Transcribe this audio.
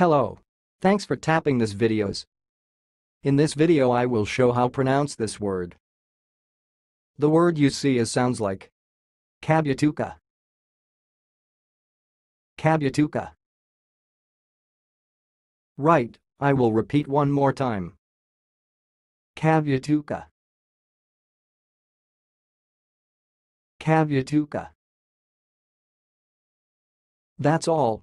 Hello. Thanks for tapping this videos. In this video I will show how pronounce this word. The word you see is sounds like Kabutuka. Kabutuka. Right, I will repeat one more time. Kabutuka. Kabutuka. That's all,